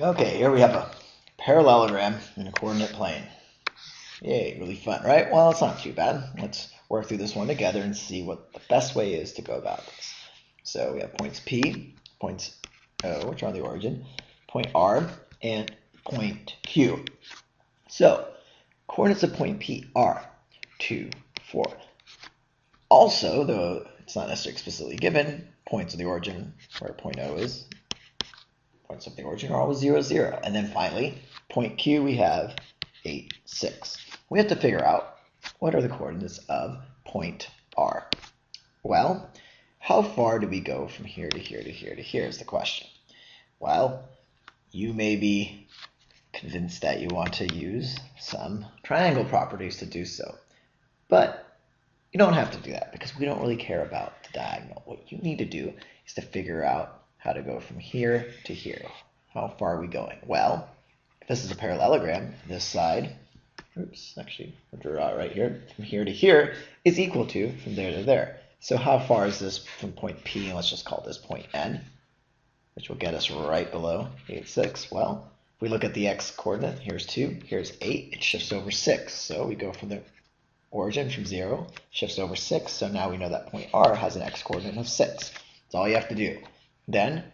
Okay, here we have a parallelogram in a coordinate plane. Yay, really fun, right? Well, it's not too bad. Let's work through this one together and see what the best way is to go about this. So we have points P, points O, which are the origin, point R, and point Q. So, coordinates of point P are 2, 4. Also, though it's not necessarily explicitly given, points of the origin where point O is, points of the origin are always 0, 0. And then finally, point Q, we have 8, 6. We have to figure out what are the coordinates of point R. Well, how far do we go from here to here to here to here is the question. Well, you may be convinced that you want to use some triangle properties to do so. But you don't have to do that because we don't really care about the diagonal. What you need to do is to figure out how to go from here to here. How far are we going? Well, if this is a parallelogram, this side, oops, actually, I'll draw it right here, from here to here is equal to from there to there. So how far is this from point P, and let's just call this point N, which will get us right below 8, 6. Well, if we look at the x coordinate, here's 2, here's 8, it shifts over 6. So we go from the origin from 0, shifts over 6, so now we know that point R has an x coordinate of 6. That's all you have to do. Then,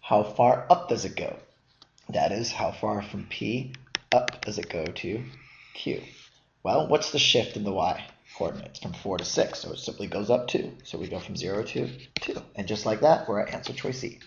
how far up does it go? That is, how far from P up does it go to Q? Well, what's the shift in the y coordinates? From 4 to 6, so it simply goes up 2. So we go from 0 to 2. And just like that, we're at answer choice C.